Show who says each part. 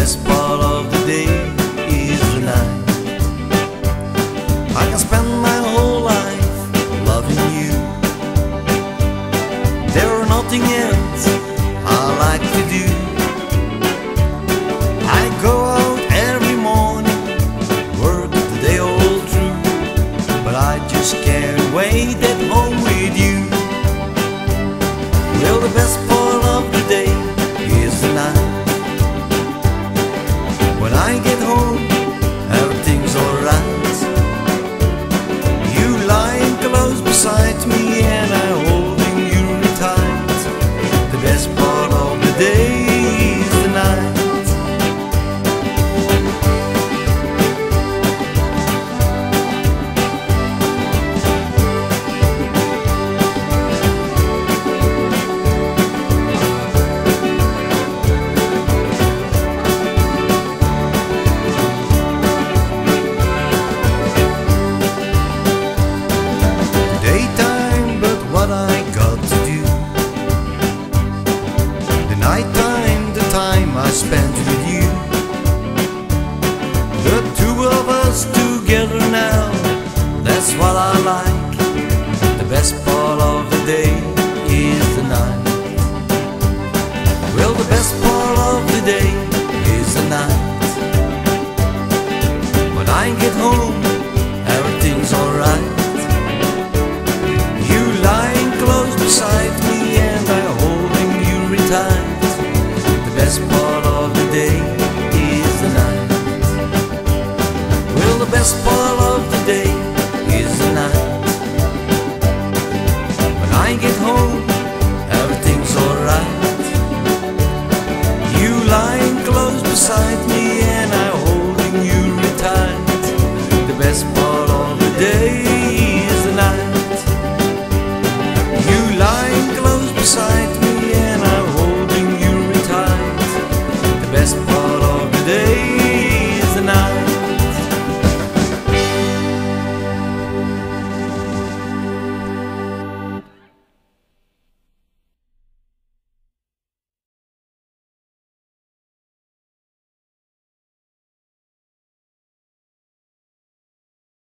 Speaker 1: best part of the day is the night. I can spend my whole life loving you. There are nothing else. with you. The two of us together now, that's what I like.